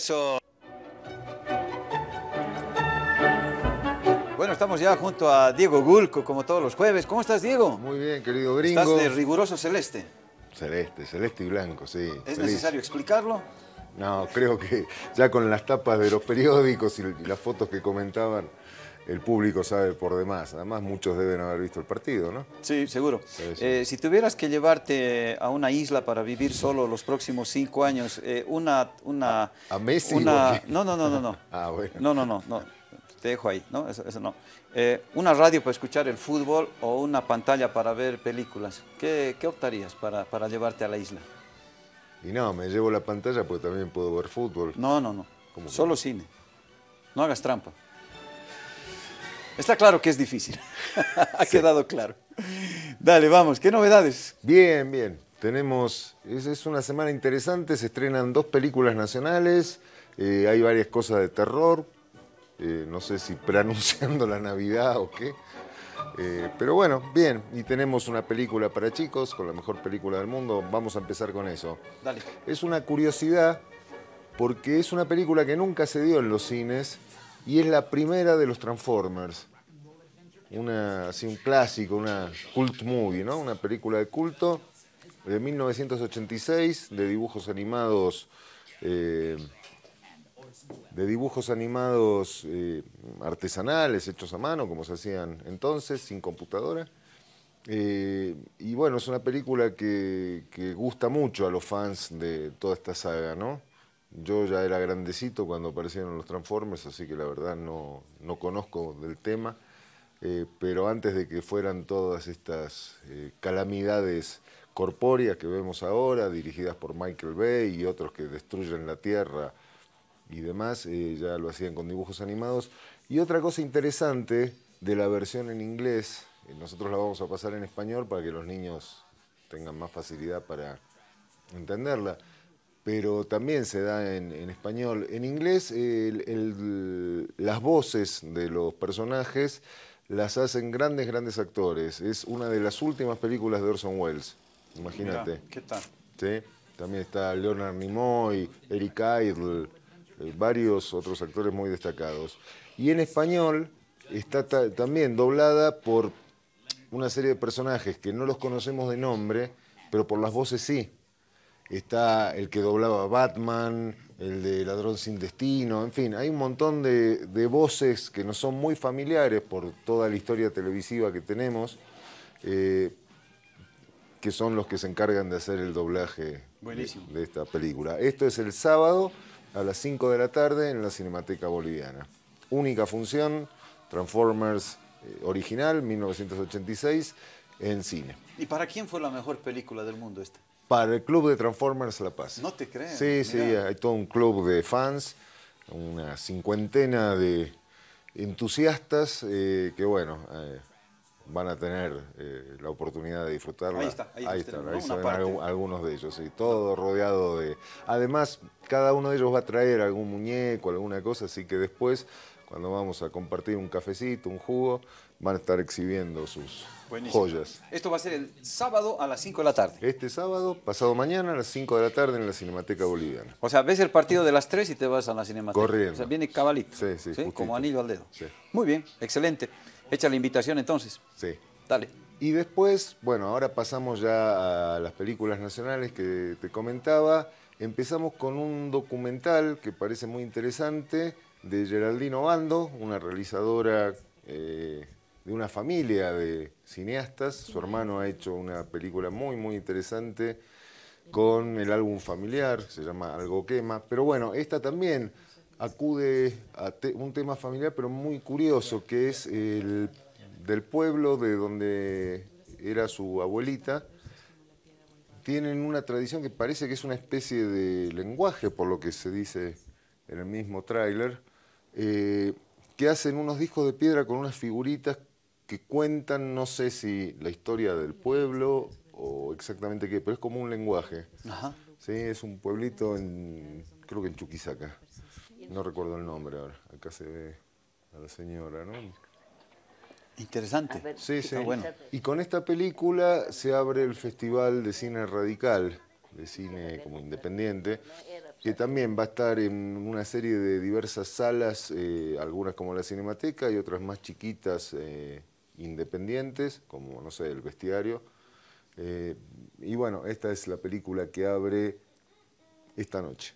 Eso. Bueno, estamos ya junto a Diego Gulco, como todos los jueves. ¿Cómo estás, Diego? Muy bien, querido gringo. Estás de riguroso celeste. Celeste, celeste y blanco, sí. ¿Es feliz. necesario explicarlo? No, creo que ya con las tapas de los periódicos y, y las fotos que comentaban, el público sabe por demás. Además, muchos deben haber visto el partido, ¿no? Sí, seguro. Eh, si tuvieras que llevarte a una isla para vivir solo los próximos cinco años, eh, una, una... ¿A Messi una-? No, no, no, no, no. Ah, bueno. No, no, no, no. Te dejo ahí, ¿no? Eso, eso no. Eh, una radio para escuchar el fútbol o una pantalla para ver películas. ¿Qué, qué optarías para, para llevarte a la isla? Y no, me llevo la pantalla porque también puedo ver fútbol. No, no, no. ¿Cómo que Solo cine. No hagas trampa. Está claro que es difícil. ha quedado claro. Dale, vamos. ¿Qué novedades? Bien, bien. Tenemos, es, es una semana interesante, se estrenan dos películas nacionales, eh, hay varias cosas de terror, eh, no sé si preanunciando la Navidad o qué, Eh, pero bueno, bien, y tenemos una película para chicos, con la mejor película del mundo, vamos a empezar con eso. Dale. Es una curiosidad porque es una película que nunca se dio en los cines y es la primera de los Transformers. Una, así un clásico, una cult movie, ¿no? Una película de culto de 1986 de dibujos animados eh, de dibujos animados eh, artesanales, hechos a mano, como se hacían entonces, sin computadora. Eh, y bueno, es una película que, que gusta mucho a los fans de toda esta saga, ¿no? Yo ya era grandecito cuando aparecieron los Transformers, así que la verdad no, no conozco del tema. Eh, pero antes de que fueran todas estas eh, calamidades corpóreas que vemos ahora, dirigidas por Michael Bay y otros que destruyen la Tierra y demás, eh, ya lo hacían con dibujos animados. Y otra cosa interesante de la versión en inglés, eh, nosotros la vamos a pasar en español para que los niños tengan más facilidad para entenderla, pero también se da en, en español. En inglés, el- el- las voces de los personajes las hacen grandes, grandes actores. Es una de las últimas películas de Orson Welles, imagínate. ¿Qué tal? Sí, también está Leonard Nimoy, Eric Idle, eh, varios otros actores muy destacados. Y en español está ta- también doblada por una serie de personajes que no los conocemos de nombre, pero por las voces sí. Está el que doblaba Batman, el de Ladrón sin Destino, en fin, hay un montón de, de voces que nos son muy familiares por toda la historia televisiva que tenemos. eh, que son los que se encargan de hacer el doblaje de esta película. Esto es el sábado a las 5 de la tarde en la Cinemateca Boliviana. Única función, Transformers eh, original, 1986, en cine. ¿Y para quién fue la mejor película del mundo esta? Para el Club de Transformers La Paz. No te creo, Sí, sí, hay todo un club de fans, una cincuentena de entusiastas eh, que, bueno, eh, van a tener eh, la oportunidad de disfrutarla. Ahí está, ahí tenemos, ahí algunos de ellos, sí, todo rodeado de... Además, cada uno de ellos va a traer algún muñeco, alguna cosa, así que después, cuando vamos a compartir un cafecito, un jugo, van a estar exhibiendo sus Buenísimo. joyas. Esto va a ser el sábado a las 5 de la tarde. Este sábado, pasado mañana, a las 5 de la tarde en la Cinemateca Boliviana. O sea, ves el partido de las 3 y te vas a la cinemateca. Corriendo. O sea, viene cabalito. Sí, sí, justito. Como anillo al dedo. Sí. Muy bien, excelente. Echa la invitación entonces. Sí. Dale. Y después, bueno, ahora pasamos ya a las películas nacionales que te comentaba. Empezamos con un documental que parece muy interesante de Geraldino Bando, una realizadora eh, de una familia de cineastas. Su hermano ha hecho una película muy, muy interesante con el álbum familiar, se llama Algo Quema. Pero bueno, esta también acude a un tema familiar, pero muy curioso, que es el del pueblo de donde era su abuelita. Tienen una tradición que parece que es una especie de lenguaje, por lo que se dice en el mismo tráiler, eh, que hacen unos discos de piedra con unas figuritas que cuentan, no sé si la historia del pueblo o exactamente qué, pero es como un lenguaje. Ajá. Sí, es un pueblito en, creo que en Chuquisaca. No recuerdo el nombre ahora. Acá se ve a la señora, ¿no? Interesante. Sí, sí. Está bueno. Y con esta película se abre el Festival de Cine Radical, de cine como independiente, que también va a estar en una serie de diversas salas, eh, algunas como la Cinemateca y otras más chiquitas, eh, independientes, como, no sé, El Bestiario. Eh, y bueno, esta es la película que abre esta noche.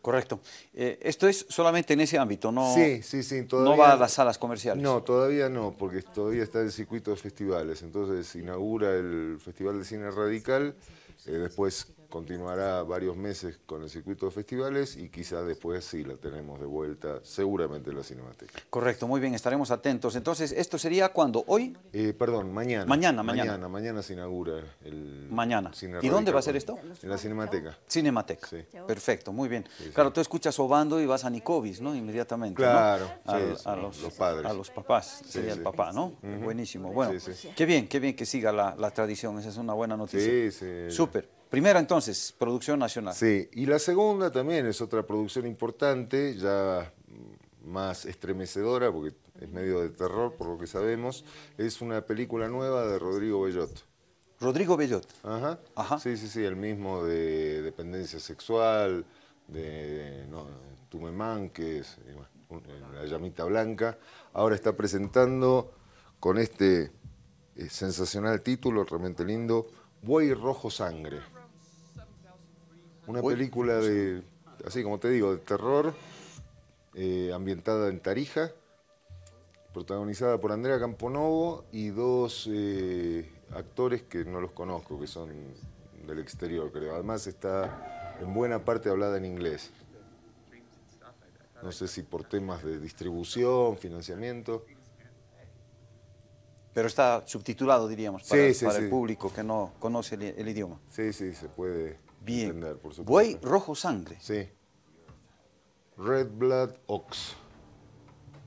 Correcto. Esto es solamente en ese ámbito, ¿no? Sí, sí, sí. no va a las salas comerciales. No, todavía no, porque todavía está el circuito de festivales. Entonces inaugura el Festival de Cine Radical, después continuará varios meses con el circuito de festivales y quizá después sí la tenemos de vuelta, seguramente en la Cinemateca. Correcto, muy bien, estaremos atentos. Entonces, ¿esto sería cuando? ¿Hoy? Eh, perdón, mañana. Mañana, mañana. Mañana, mañana se inaugura el Mañana. Cine ¿Y dónde va a ser esto? En la Cinemateca. Cinemateca. Sí. Perfecto, muy bien. Claro, tú escuchas Obando y vas a Nicovis, ¿no? Inmediatamente. ¿no? Claro, A, los, los padres. A los papás, sería el papá, ¿no? Buenísimo. Bueno, qué bien, qué bien que siga la, la tradición. Esa es una buena noticia. Sí, sí. Súper. Primera entonces, producción nacional. Sí, y la segunda también es otra producción importante, ya más estremecedora, porque es medio de terror, por lo que sabemos. Es una película nueva de Rodrigo Bellot. Rodrigo Bellot. Ajá. Ajá. Sí, sí, sí, el mismo de dependencia sexual, de no, y bueno, un- La llamita blanca. Ahora está presentando con este eh, sensacional título, realmente lindo, Buey Rojo Sangre. Una película de, así como te digo, de terror, eh, ambientada en Tarija, protagonizada por Andrea Camponovo y dos eh, actores que no los conozco, que son del exterior, creo. Además está en buena parte hablada en inglés. No sé si por temas de distribución, financiamiento. Pero está subtitulado, diríamos, para, Sí, sí, para el público que no conoce el, el idioma. Sí, sí, se puede Bien. entender, por supuesto. Buey rojo sangre. Sí. Red Blood Ox.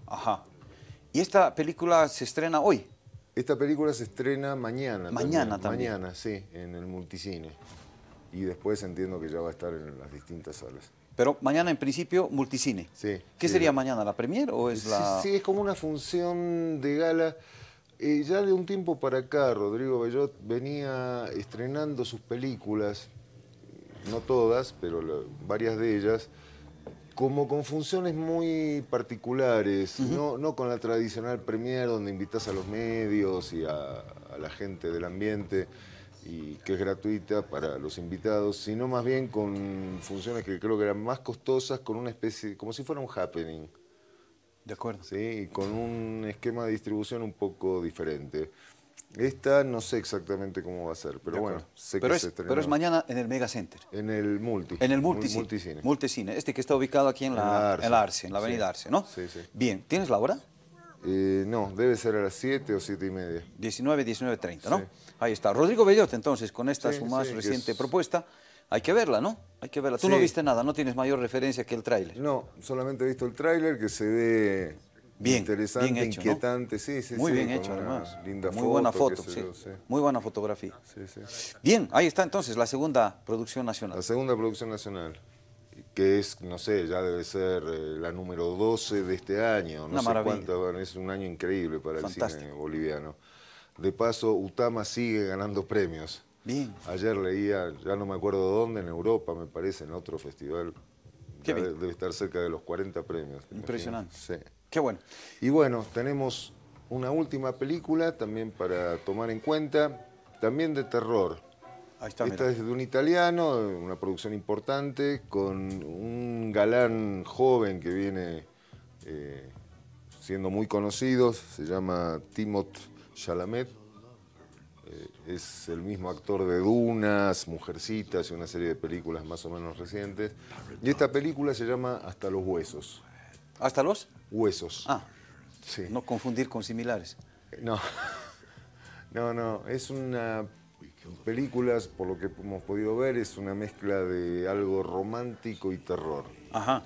Ajá. Y esta película se estrena hoy. Esta película se estrena mañana. Mañana también. Mañana, sí, en el multicine. Y después entiendo que ya va a estar en las distintas salas. Pero mañana en principio multicine. Sí, ¿Qué sí. sería mañana? ¿La premier o es Sí, la...? Sí, es como una función de gala. Eh, ya de un tiempo para acá, Rodrigo Bellot venía estrenando sus películas, no todas, pero la- varias de ellas, como con funciones muy particulares, no, no con la tradicional premier donde invitas a los medios y a, a la gente del ambiente y que es gratuita para los invitados, sino más bien con funciones que creo que eran más costosas, con una especie, como si fuera un happening. De acuerdo. ¿sí? y con un esquema de distribución un poco diferente. Esta no sé exactamente cómo va a ser, pero bueno, sé pero que es, se pero es mañana en el Mega Center. en el multi. En el mul- multicine. multicine. Multicine, este que está ubicado aquí en En la, Arce. en la Arce, en la Sí. avenida Arce, ¿no? Sí, sí. Bien, ¿tienes la hora? Eh, no, debe ser a las 7 o 7 y media. 19, 19.30, ¿no? Sí. Ahí está. Rodrigo Bellot, entonces, con esta Sí, su más reciente es- propuesta, hay que verla, ¿no? Hay que verla. Tú no viste nada, no tienes mayor referencia que el tráiler. No, solamente he visto el tráiler que se ve Bien, interesante, bien hecho, ¿no? inquietante, sí, sí, Muy sí, bien hecho, además. Linda Muy buena qué foto, sí. yo, sí. Muy buena fotografía. Sí, sí. Bien, ahí está entonces la segunda producción nacional. La segunda producción nacional, que es, no sé, ya debe ser eh, la número 12 de este año, no Una sé maravilla. cuánta, bueno, es un año increíble para el cine boliviano. De paso, Utama sigue ganando premios. Bien. Ayer leía, ya no me acuerdo dónde, en Europa me parece, en otro festival. Qué bien. de- debe estar cerca de los 40 premios. ¿te Impresionante. Sí. Qué bueno. Y bueno, tenemos una última película también para tomar en cuenta, también de terror. Ahí está, Esta mira. es de un italiano, una producción importante, con un galán joven que viene eh, siendo muy conocido, se llama Timothée Chalamet. Eh, es el mismo actor de Dunas, Mujercitas y una serie de películas más o menos recientes. Y esta película se llama Hasta los huesos. ¿Hasta los? Huesos. Ah, sí. no confundir con similares. No, no, no, es una película, por lo que hemos podido ver, es una mezcla de algo romántico y terror. Ajá.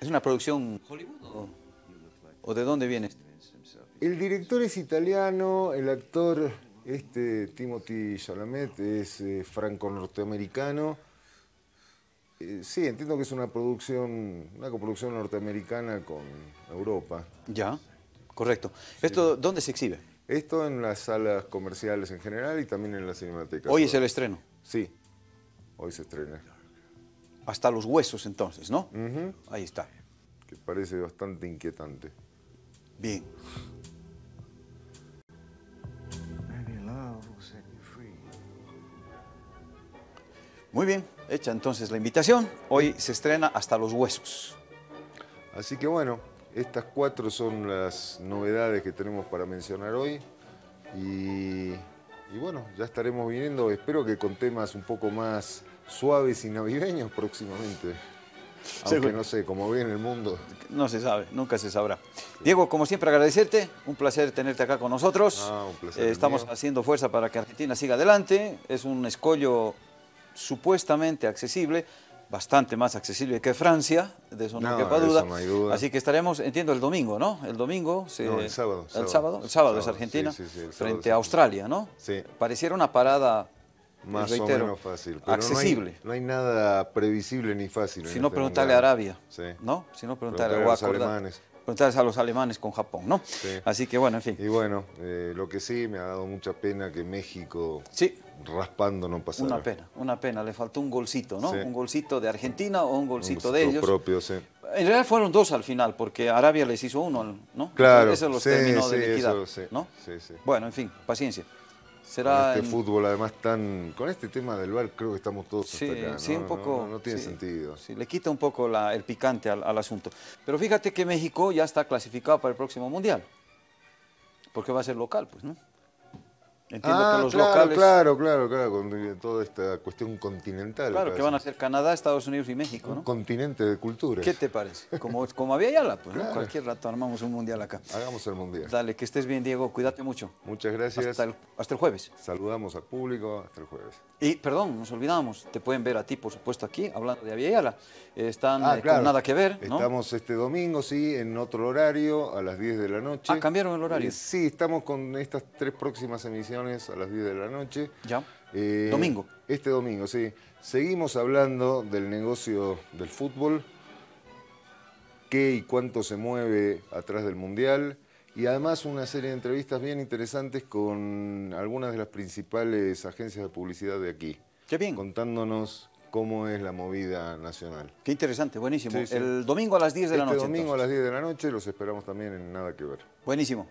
¿Es una producción Hollywood o, o de dónde viene? El director es italiano, el actor, este Timothy Chalamet, es eh, franco-norteamericano. Eh, sí, entiendo que es una producción, una coproducción norteamericana con Europa. Ya, correcto. ¿Esto dónde se exhibe? Esto en las salas comerciales en general y también en la cinemateca. Hoy es el estreno. Sí, hoy se estrena. hasta los huesos entonces, ¿no? Ahí está. Que parece bastante inquietante. Bien. Muy bien, hecha entonces la invitación. Hoy se estrena hasta los huesos. Así que bueno, estas cuatro son las novedades que tenemos para mencionar hoy. Y, bueno, ya estaremos viniendo, espero que con temas un poco más suaves y navideños próximamente. Aunque no sé, como ve en el mundo. No se sabe, nunca se sabrá. Diego, como siempre agradecerte, un placer tenerte acá con nosotros. Ah, un placer Eh, estamos haciendo fuerza para que Argentina siga adelante. Es un escollo supuestamente accesible, bastante más accesible que Francia, de eso no, No, quepa duda. no hay duda. Así que estaremos, entiendo, el domingo, ¿no? El domingo. se- No, el sábado, El sábado. sábado, el sábado es Sábado, Argentina, sí, sí, sí, el sábado frente es a Australia, ¿no? Sí. Pareciera una parada, Más reitero, o menos fácil. pero accesible. No hay, no hay nada previsible ni fácil. Si no, este preguntarle a. Arabia. ¿no? Si no, preguntarle a a los alemanes. Preguntarles a los alemanes con Japón, ¿no? Sí. Así que bueno, en fin. Y bueno, eh, lo que sí me ha dado mucha pena que México Sí, raspando no pasara. una pena, una pena. Le faltó un golcito, ¿no? Sí. Un golcito de Argentina o un Un golcito de ellos. propio, sí. En realidad fueron dos al final, porque Arabia les hizo uno, ¿no? Claro, Eso los terminó de liquidar, eso ¿no? sí, sí. Bueno, en fin, paciencia. Con Será este en- fútbol además tan... Con este tema del VAR creo que estamos todos Sí, hasta acá, ¿no? sí, un No, poco. No, no tiene sí, sentido. Sí, le quita un poco la- el picante al, al asunto. Pero fíjate que México ya está clasificado para el próximo mundial. Porque va a ser local, pues, ¿no? Entiendo ah, que los claro, locales. claro, claro, claro, con toda esta cuestión continental. Claro, que van a ser Canadá, Estados Unidos y México, Un ¿no? continente de culturas. ¿Qué te parece? Como, como había Yala, pues. Cualquier rato armamos un mundial acá. Hagamos el mundial. Dale, que estés bien, Diego. Cuídate mucho. Muchas gracias. Hasta el, hasta el jueves. Saludamos al público. Hasta el jueves. Y, perdón, nos olvidamos, te pueden ver a ti, por supuesto, aquí, hablando de Aviala. Están Ah, eh, claro. con nada que ver, ¿no? Estamos este domingo, sí, en otro horario, a las 10 de la noche. Ah, cambiaron el horario. Eh, sí, estamos con estas tres próximas emisiones a las 10 de la noche. Ya. Eh, Domingo. Este domingo, sí. Seguimos hablando del negocio del fútbol, qué y cuánto se mueve atrás del Mundial, y además una serie de entrevistas bien interesantes con algunas de las principales agencias de publicidad de aquí, Qué bien. contándonos cómo es la movida nacional. Qué interesante, buenísimo. Sí, sí. El domingo a las 10 de la este noche. domingo a entonces. las 10 de la noche los esperamos también en Nada que Ver. Buenísimo.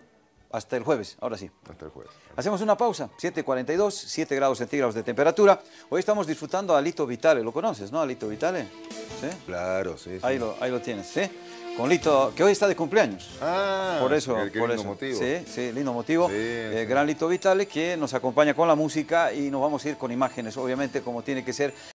Hasta el jueves, ahora sí. Hasta el jueves. Hacemos una pausa, 7.42, 7 grados centígrados de temperatura. Hoy estamos disfrutando a Lito Vitale, ¿lo conoces, no? A Lito Vitale. ¿Sí? Claro, sí. sí. Ahí, lo, ahí lo tienes, ¿sí? Con Lito, que hoy está de cumpleaños. Ah, por eso, qué- qué por lindo eso. motivo. Sí, sí, lindo motivo. Sí, Eh, sí. Gran Lito Vitale que nos acompaña con la música y nos vamos a ir con imágenes, obviamente, como tiene que ser